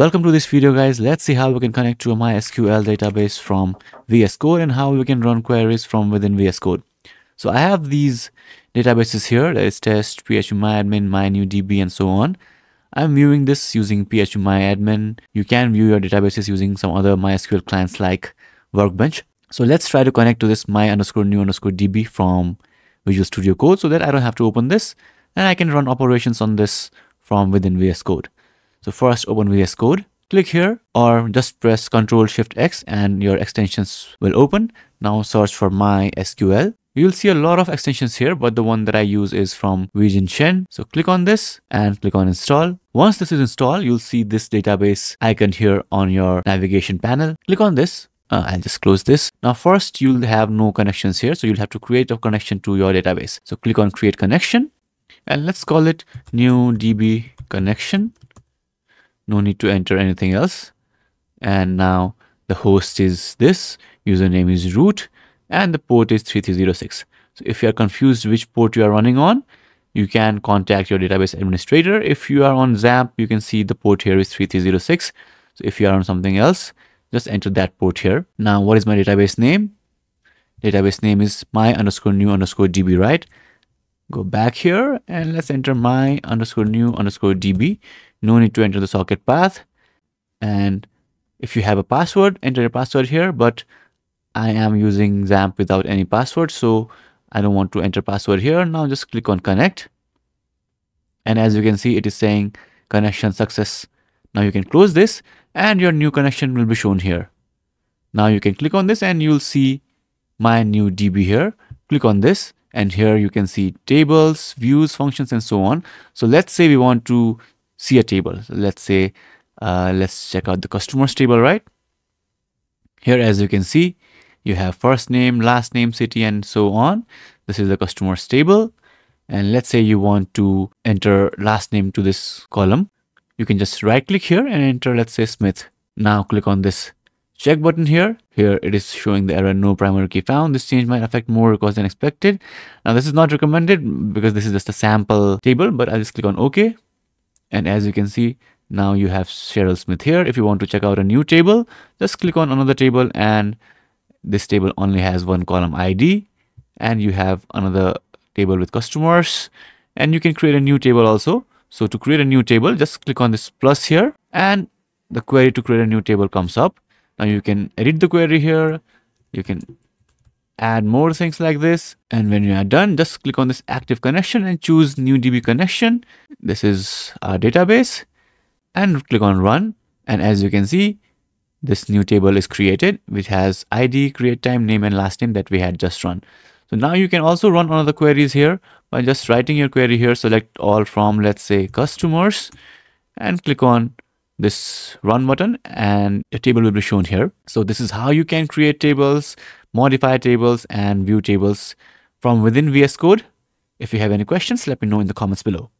Welcome to this video guys. Let's see how we can connect to a MySQL database from VS Code and how we can run queries from within VS Code. So I have these databases here. That is test, phpMyAdmin, MyNewDB and so on. I'm viewing this using phpMyAdmin. You can view your databases using some other MySQL clients like Workbench. So let's try to connect to this my underscore new underscore db from Visual Studio Code so that I don't have to open this and I can run operations on this from within VS Code. So first open VS Code, click here or just press Ctrl Shift X and your extensions will open. Now search for MySQL. You'll see a lot of extensions here, but the one that I use is from Weijan Chen. So click on this and click on install. Once this is installed, you'll see this database icon here on your navigation panel. Click on this. Uh, I'll just close this. Now first you'll have no connections here. So you'll have to create a connection to your database. So click on create connection and let's call it new DB connection no need to enter anything else. And now the host is this username is root and the port is 3306 so if you are confused which port you are running on you can contact your database administrator. If you are on XAMPP you can see the port here is 3306 so if you are on something else just enter that port here. Now what is my database name? Database name is my underscore new underscore db right go back here and let's enter my underscore new underscore db no need to enter the socket path. And if you have a password enter your password here but i am using XAMPP without any password so i don't want to enter password here. Now just click on connect. And as you can see it is saying connection success. Now you can close this and your new connection will be shown here. Now you can click on this and you'll see my new db here. Click on this and here you can see tables views functions and so on so let's say we want to see a table. So let's say, uh, let's check out the customers table, right? Here, as you can see, you have first name, last name, city, and so on. This is the customers table. And let's say you want to enter last name to this column. You can just right click here and enter, let's say Smith. Now click on this check button here. Here it is showing the error no primary key found. This change might affect more records than expected. Now this is not recommended because this is just a sample table, but I'll just click on OK. And as you can see, now you have Cheryl Smith here. If you want to check out a new table, just click on another table and this table only has one column ID and you have another table with customers and you can create a new table also. So to create a new table, just click on this plus here and the query to create a new table comes up. Now you can edit the query here. You can add more things like this. And when you are done, just click on this active connection and choose new DB connection. This is our database and click on run. And as you can see, this new table is created, which has ID, create time, name, and last name that we had just run. So now you can also run another queries here by just writing your query here, select all from, let's say, customers, and click on this run button and a table will be shown here. So this is how you can create tables modify tables and view tables from within VS Code. If you have any questions, let me know in the comments below.